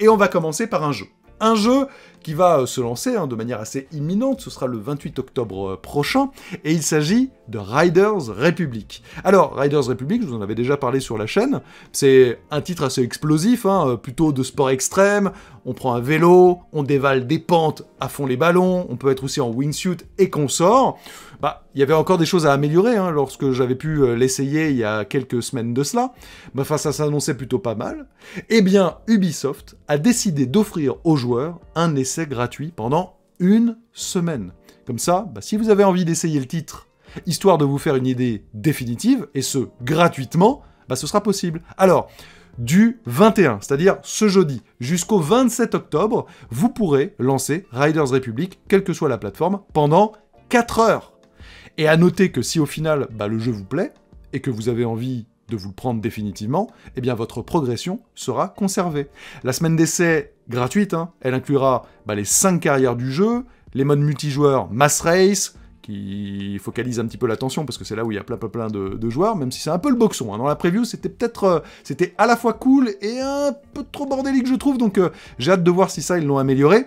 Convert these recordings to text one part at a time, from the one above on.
Et on va commencer par un jeu. Un jeu qui va euh, se lancer hein, de manière assez imminente, ce sera le 28 octobre euh, prochain, et il s'agit de Riders Republic. Alors, Riders Republic, je vous en avais déjà parlé sur la chaîne, c'est un titre assez explosif, hein, euh, plutôt de sport extrême, on prend un vélo, on dévale des pentes à fond les ballons, on peut être aussi en wingsuit et consort. Bah, il y avait encore des choses à améliorer hein, lorsque j'avais pu l'essayer il y a quelques semaines de cela. Bah, ça s'annonçait plutôt pas mal. Eh bien, Ubisoft a décidé d'offrir aux joueurs un essai gratuit pendant une semaine. Comme ça, bah, si vous avez envie d'essayer le titre, histoire de vous faire une idée définitive, et ce, gratuitement, bah, ce sera possible. Alors, du 21, c'est-à-dire ce jeudi, jusqu'au 27 octobre, vous pourrez lancer Riders Republic, quelle que soit la plateforme, pendant 4 heures. Et à noter que si au final bah, le jeu vous plaît, et que vous avez envie de vous le prendre définitivement, eh bien votre progression sera conservée. La semaine d'essai gratuite, hein, elle inclura bah, les 5 carrières du jeu, les modes multijoueurs Mass Race, qui focalise un petit peu l'attention parce que c'est là où il y a plein plein plein de, joueurs, même si c'est un peu le boxon. Hein. Dans la preview, c'était peut-être, euh, c'était à la fois cool et un peu trop bordélique, je trouve. Donc euh, j'ai hâte de voir si ça ils l'ont amélioré.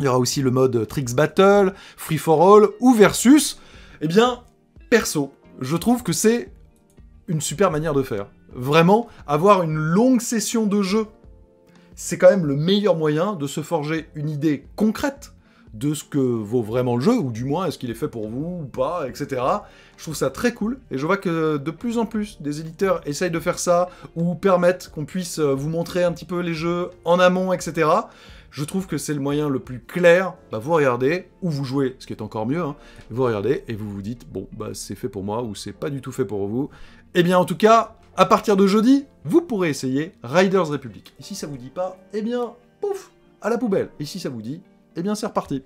Il y aura aussi le mode Tricks Battle, Free for All ou Versus. Eh bien, perso, je trouve que c'est une super manière de faire. Vraiment, avoir une longue session de jeu, c'est quand même le meilleur moyen de se forger une idée concrète de ce que vaut vraiment le jeu, ou du moins est-ce qu'il est fait pour vous ou pas, etc. Je trouve ça très cool, et je vois que de plus en plus des éditeurs essayent de faire ça, ou permettent qu'on puisse euh, vous montrer un petit peu les jeux en amont, etc. Je trouve que c'est le moyen le plus clair. Bah, vous regardez, ou vous jouez, ce qui est encore mieux, hein. vous regardez et vous vous dites, bon, bah, c'est fait pour moi, ou c'est pas du tout fait pour vous. Eh bien, en tout cas, à partir de jeudi, vous pourrez essayer Riders Republic. Et si ça vous dit pas, eh bien, pouf, à la poubelle. Et si ça vous dit, eh bien c'est reparti.